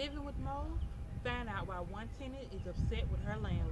Living with mo, find out why one tenant is upset with her landlord.